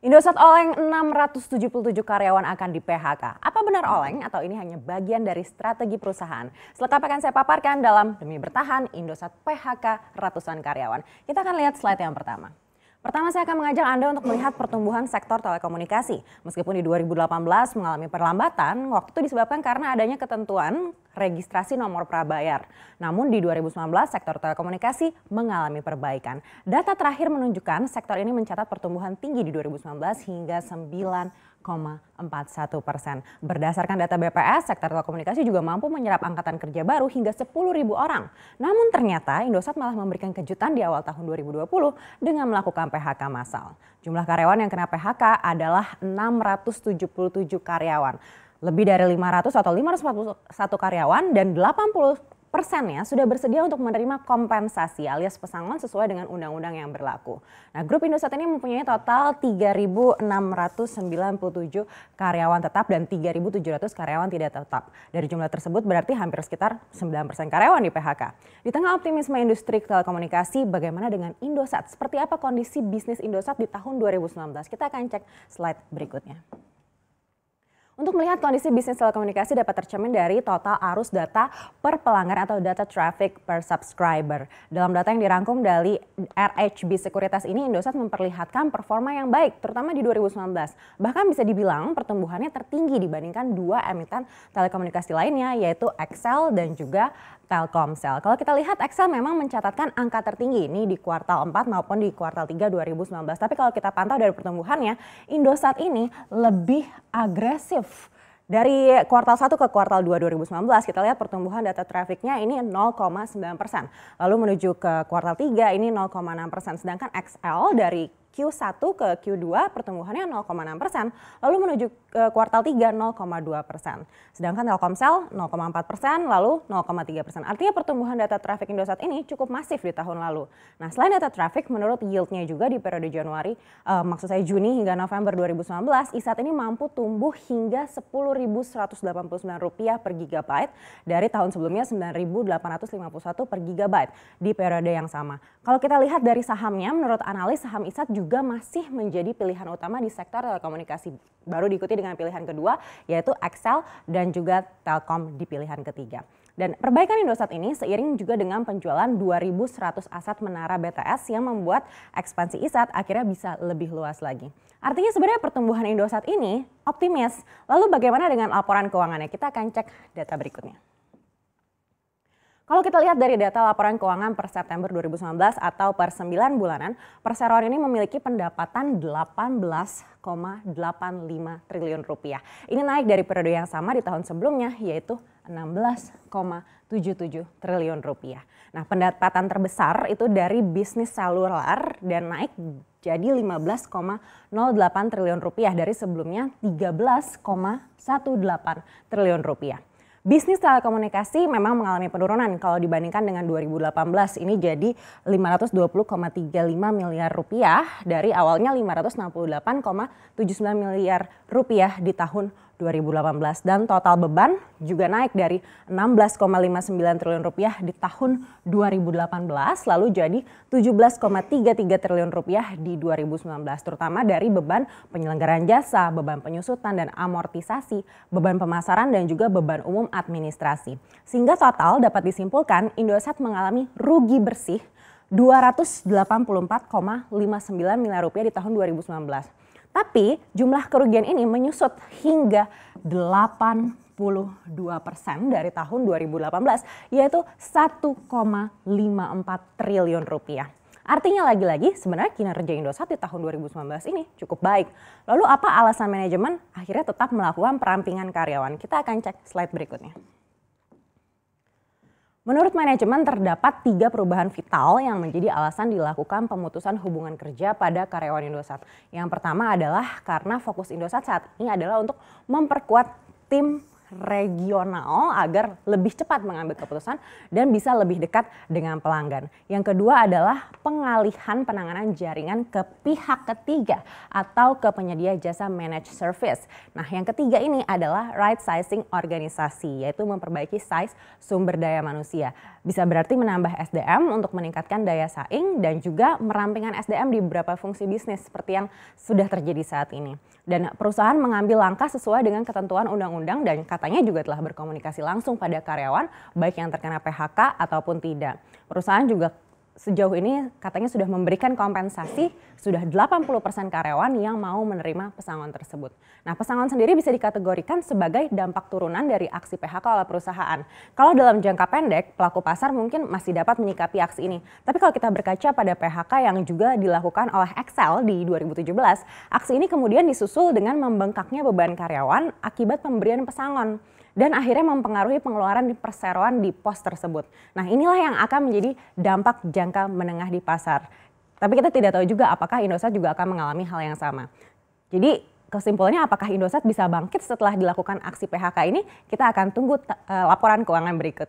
Indosat Oleng 677 karyawan akan di PHK. Apa benar Oleng atau ini hanya bagian dari strategi perusahaan? Selengkapnya akan saya paparkan dalam Demi Bertahan Indosat PHK ratusan karyawan. Kita akan lihat slide yang pertama. Pertama saya akan mengajak Anda untuk melihat pertumbuhan sektor telekomunikasi. Meskipun di 2018 mengalami perlambatan, waktu itu disebabkan karena adanya ketentuan registrasi nomor prabayar. Namun di 2019 sektor telekomunikasi mengalami perbaikan. Data terakhir menunjukkan sektor ini mencatat pertumbuhan tinggi di 2019 hingga 9 41 persen. Berdasarkan data BPS, sektor telekomunikasi juga mampu menyerap angkatan kerja baru hingga 10 ribu orang. Namun ternyata Indosat malah memberikan kejutan di awal tahun 2020 dengan melakukan PHK massal. Jumlah karyawan yang kena PHK adalah 677 karyawan. Lebih dari 500 atau 541 karyawan dan 80 persennya sudah bersedia untuk menerima kompensasi alias pesangon sesuai dengan undang-undang yang berlaku. Nah, grup Indosat ini mempunyai total 3.697 karyawan tetap dan 3.700 karyawan tidak tetap. Dari jumlah tersebut berarti hampir sekitar 9% karyawan di PHK. Di tengah optimisme industri telekomunikasi, bagaimana dengan Indosat? Seperti apa kondisi bisnis Indosat di tahun 2019? Kita akan cek slide berikutnya. Untuk melihat kondisi bisnis telekomunikasi dapat tercermin dari total arus data per pelanggan atau data traffic per subscriber. Dalam data yang dirangkum dari RHB Sekuritas ini, Indosat memperlihatkan performa yang baik, terutama di 2019. Bahkan bisa dibilang pertumbuhannya tertinggi dibandingkan dua emiten telekomunikasi lainnya, yaitu Excel dan juga Telkomsel. Kalau kita lihat Excel memang mencatatkan angka tertinggi ini di kuartal 4 maupun di kuartal 3 2019. Tapi kalau kita pantau dari pertumbuhannya, Indosat ini lebih agresif dari kuartal 1 ke kuartal 2 2019 kita lihat pertumbuhan data trafficnya ini 0,9 persen. Lalu menuju ke kuartal 3 ini 0,6 persen. Sedangkan XL dari Q1 ke Q2 pertumbuhannya 0,6 persen, lalu menuju ke kuartal 3 0,2 persen. Sedangkan Telkomsel 0,4 persen, lalu 0,3 persen. Artinya pertumbuhan data traffic Indosat ini cukup masif di tahun lalu. Nah selain data traffic, menurut yieldnya juga di periode Januari, uh, maksud saya Juni hingga November 2019, ISAT ini mampu tumbuh hingga 10.189 rupiah per gigabyte dari tahun sebelumnya 9.851 per gigabyte di periode yang sama. Kalau kita lihat dari sahamnya, menurut analis saham ISAT juga juga masih menjadi pilihan utama di sektor telekomunikasi. Baru diikuti dengan pilihan kedua yaitu Excel dan juga Telkom di pilihan ketiga. Dan perbaikan Indosat ini seiring juga dengan penjualan 2.100 aset menara BTS yang membuat ekspansi ISAT akhirnya bisa lebih luas lagi. Artinya sebenarnya pertumbuhan Indosat ini optimis. Lalu bagaimana dengan laporan keuangannya? Kita akan cek data berikutnya. Kalau kita lihat dari data laporan keuangan per September 2019 atau per 9 bulanan, perseroan ini memiliki pendapatan 18,85 triliun rupiah. Ini naik dari periode yang sama di tahun sebelumnya yaitu 16,77 triliun rupiah. Nah pendapatan terbesar itu dari bisnis seluler dan naik jadi 15,08 triliun rupiah dari sebelumnya 13,18 triliun rupiah. Bisnis telekomunikasi memang mengalami penurunan kalau dibandingkan dengan 2018 ini jadi 520,35 miliar rupiah dari awalnya 568,79 miliar rupiah di tahun 2018 dan total beban juga naik dari 16,59 triliun rupiah di tahun 2018 lalu jadi 17,33 triliun rupiah di 2019 terutama dari beban penyelenggaraan jasa, beban penyusutan dan amortisasi, beban pemasaran dan juga beban umum administrasi. Sehingga total dapat disimpulkan Indosat mengalami rugi bersih 284,59 miliar rupiah di tahun 2019 tapi jumlah kerugian ini menyusut hingga 82 persen dari tahun 2018 yaitu 1,54 triliun rupiah. Artinya lagi-lagi sebenarnya kinerja Indosat di tahun 2019 ini cukup baik. Lalu apa alasan manajemen akhirnya tetap melakukan perampingan karyawan? Kita akan cek slide berikutnya. Menurut manajemen terdapat tiga perubahan vital yang menjadi alasan dilakukan pemutusan hubungan kerja pada karyawan Indosat. Yang pertama adalah karena fokus Indosat saat ini adalah untuk memperkuat tim regional agar lebih cepat mengambil keputusan dan bisa lebih dekat dengan pelanggan. Yang kedua adalah pengalihan penanganan jaringan ke pihak ketiga atau ke penyedia jasa managed service. Nah, yang ketiga ini adalah right sizing organisasi yaitu memperbaiki size sumber daya manusia. bisa berarti menambah SDM untuk meningkatkan daya saing dan juga merampingkan SDM di beberapa fungsi bisnis seperti yang sudah terjadi saat ini. Dan perusahaan mengambil langkah sesuai dengan ketentuan undang-undang dan katanya juga telah berkomunikasi langsung pada karyawan baik yang terkena PHK ataupun tidak. Perusahaan juga sejauh ini katanya sudah memberikan kompensasi sudah 80% karyawan yang mau menerima pesangon tersebut. Nah, pesangon sendiri bisa dikategorikan sebagai dampak turunan dari aksi PHK oleh perusahaan. Kalau dalam jangka pendek, pelaku pasar mungkin masih dapat menyikapi aksi ini. Tapi kalau kita berkaca pada PHK yang juga dilakukan oleh Excel di 2017, aksi ini kemudian disusul dengan membengkaknya beban karyawan akibat pemberian pesangon dan akhirnya mempengaruhi pengeluaran di perseroan di pos tersebut. Nah inilah yang akan menjadi dampak jangka menengah di pasar. Tapi kita tidak tahu juga apakah Indosat juga akan mengalami hal yang sama. Jadi kesimpulannya apakah Indosat bisa bangkit setelah dilakukan aksi PHK ini? Kita akan tunggu uh, laporan keuangan berikut.